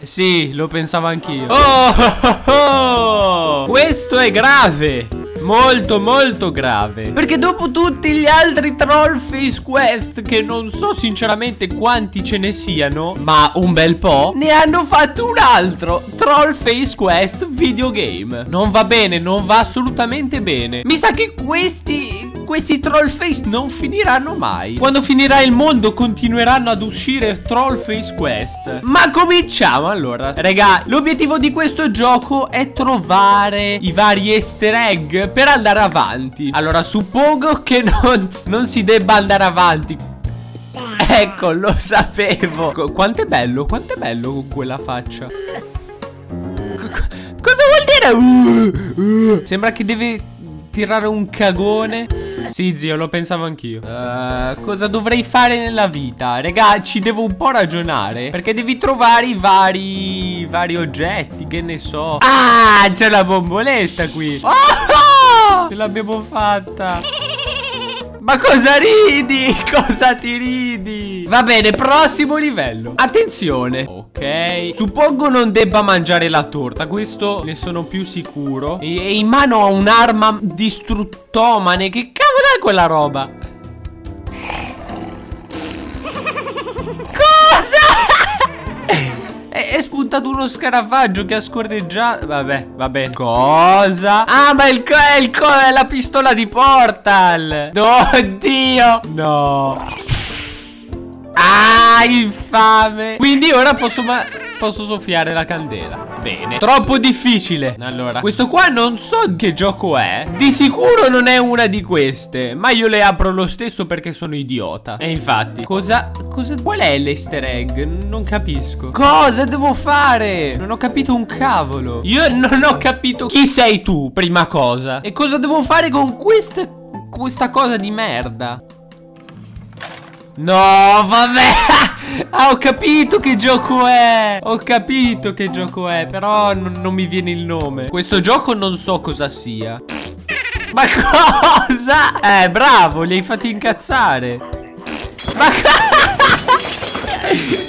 Sì, lo pensavo anch'io. Oh, oh, oh, Questo è grave. Molto molto grave Perché dopo tutti gli altri troll face quest Che non so sinceramente quanti ce ne siano Ma un bel po' Ne hanno fatto un altro Troll face quest videogame Non va bene, non va assolutamente bene Mi sa che questi questi troll face non finiranno mai. Quando finirà il mondo continueranno ad uscire troll face quest. Ma cominciamo allora. Raga, l'obiettivo di questo gioco è trovare i vari easter egg per andare avanti. Allora suppongo che non, non si debba andare avanti. Ecco, lo sapevo. Quanto è bello, quanto è bello con quella faccia. Cosa vuol dire? Sembra che deve tirare un cagone sì, zio, lo pensavo anch'io. Uh, cosa dovrei fare nella vita? Raga, ci devo un po' ragionare. Perché devi trovare i vari... vari oggetti, che ne so. Ah, c'è la bomboletta qui. Oh! Ce l'abbiamo fatta. Ma cosa ridi? Cosa ti ridi? Va bene, prossimo livello Attenzione Ok Suppongo non debba mangiare la torta Questo ne sono più sicuro E, e in mano ho un'arma distruttomane Che è quella roba? È spuntato uno scarafaggio che ha scorreggiato. Vabbè, vabbè Cosa? Ah, ma il co è, il è la pistola di Portal. Oddio. No. Ah, infame. Quindi ora posso posso soffiare la candela. Bene. Troppo difficile. Allora. Questo qua non so che gioco è. Di sicuro non è una di queste Ma io le apro lo stesso perché sono idiota. E infatti. Cosa Cosa Qual è l'easter egg? Non capisco. Cosa devo fare? Non ho capito un cavolo. Io non ho capito Chi sei tu Prima cosa. E cosa devo fare con questa Questa cosa di merda? No, vabbè Ah, ho capito che gioco è. Ho capito che gioco è Però non mi viene il nome. Questo gioco non so cosa sia. Ma cosa? Eh, bravo, li hai fatti incazzare. Ma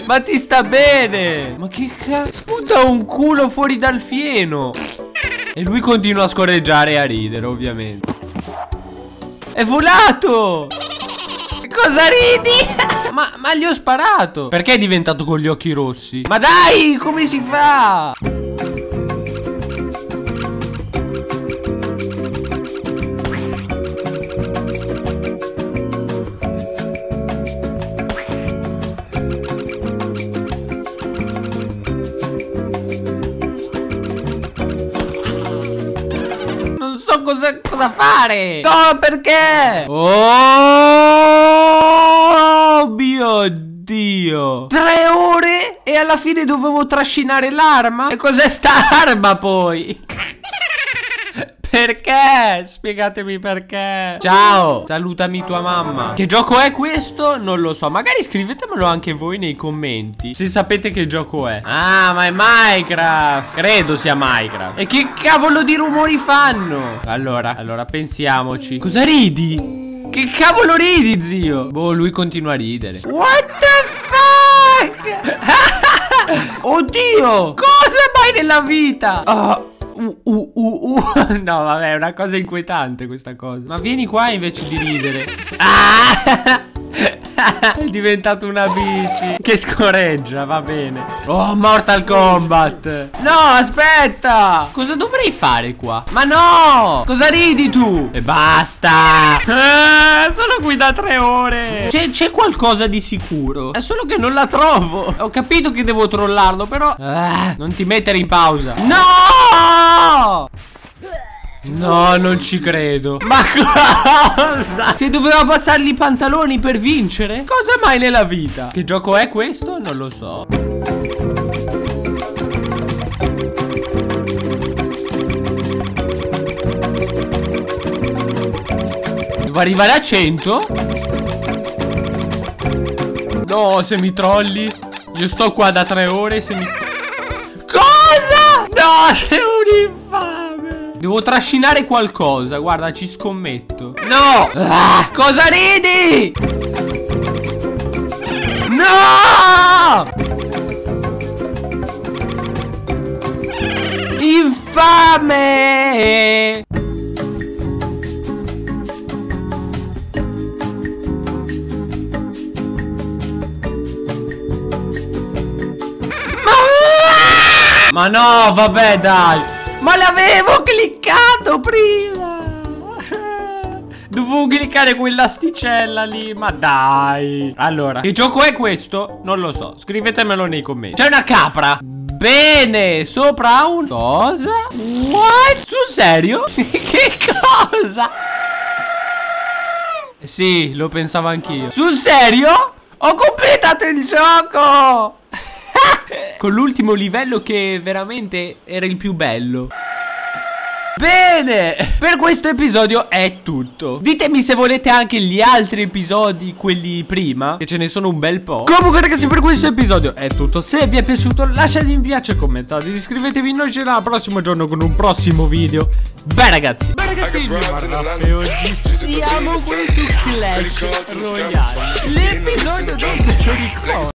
Ma ti sta bene. Ma che cazzo? Spunta un culo fuori dal fieno. E lui continua a scorreggiare e a ridere, ovviamente. È volato Cosa ridi? ma, ma gli ho sparato Perché è diventato con gli occhi rossi? Ma dai, come si fa? Cosa, cosa fare No, perché? Oh mio Dio Tre ore e alla fine dovevo trascinare l'arma? E cos'è sta arma poi? Perché? Spiegatemi perché Ciao Salutami tua mamma Che gioco è questo? Non lo so Magari scrivetemelo anche voi nei commenti Se sapete che gioco è Ah ma è Minecraft Credo sia Minecraft E che cavolo di rumori fanno? Allora Allora pensiamoci Cosa ridi? Che cavolo ridi, zio? Boh, lui continua a ridere. What the fuck? Oddio! Cosa mai nella vita? Oh. Uh. No, vabbè, è una cosa inquietante questa cosa. Ma vieni qua invece di ridere. Ah! È diventato una bici. Che scorreggia, va bene. Oh, Mortal Kombat. No, aspetta. Cosa dovrei fare qua? Ma no! Cosa ridi tu? E basta. Eh, Sono qui da tre ore. C'è qualcosa di sicuro. È solo che non la trovo. Ho capito che devo trollarlo, però eh, Non ti mettere in pausa. No No, non ci credo. Ma cosa? Cioè, doveva passargli i pantaloni per vincere? Cosa mai nella vita? Che gioco è questo? Non lo so. Devo arrivare a 100? No, se mi trolli. Io sto qua da tre ore se mi... Cosa? No, sei un. Devo trascinare qualcosa, guarda, ci scommetto. No! Ah, cosa ridi? No! Infame! Ma ah! no, vabbè, dai! Ma l'avevo cliccato prima. Dovevo cliccare quell'asticella lì Ma dai Allora Che gioco è questo? Non lo so Scrivetemelo nei commenti C'è una capra Bene Sopra un Cosa? What? Sul serio? che cosa? Sì Lo pensavo anch'io Sul serio? Ho completato il gioco Con l'ultimo livello che veramente era il più bello. Bene, per questo episodio è tutto. Ditemi se volete anche gli altri episodi, quelli prima Che ce ne sono un bel po' Comunque ragazzi per questo episodio è tutto. Se vi è piaciuto lasciate mi piace, commentate Iscrivetevi, noi ci vediamo al prossimo giorno con un prossimo video. Beh ragazzi Beh ragazzi, e oggi siamo qui su Clash Royale. L'episodio lo ricordo